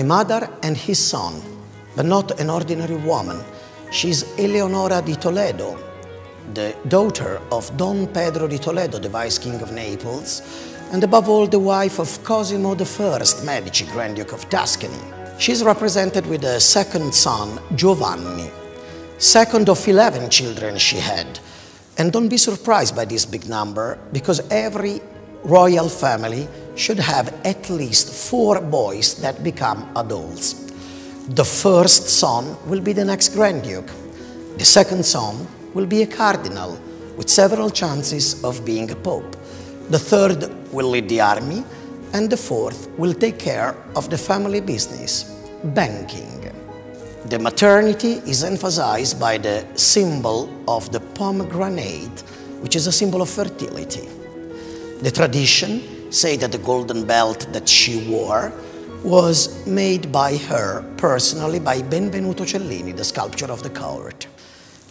a mother and his son, but not an ordinary woman. She's Eleonora di Toledo, the daughter of Don Pedro di Toledo, the Vice King of Naples, and above all the wife of Cosimo I Medici, Grand Duke of Tuscany. She's represented with a second son, Giovanni, second of 11 children she had. And don't be surprised by this big number, because every royal family should have at least four boys that become adults. The first son will be the next Grand Duke. The second son will be a cardinal, with several chances of being a pope. The third will lead the army, and the fourth will take care of the family business, banking. The maternity is emphasized by the symbol of the pomegranate, which is a symbol of fertility. The tradition say that the golden belt that she wore was made by her personally by Benvenuto Cellini, the sculptor of the court.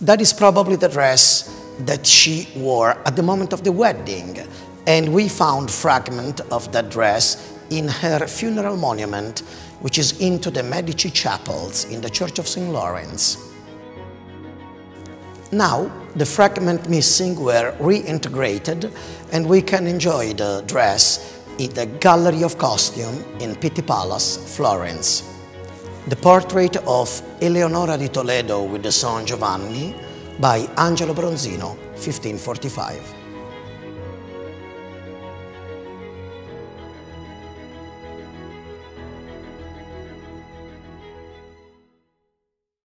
That is probably the dress that she wore at the moment of the wedding, and we found fragment of that dress in her funeral monument, which is into the Medici chapels in the Church of St. Lawrence. Now, the fragment missing were reintegrated and we can enjoy the dress in the Gallery of Costume in Pitti Palace, Florence. The portrait of Eleonora di Toledo with the son Giovanni by Agnolo Bronzino, 1545.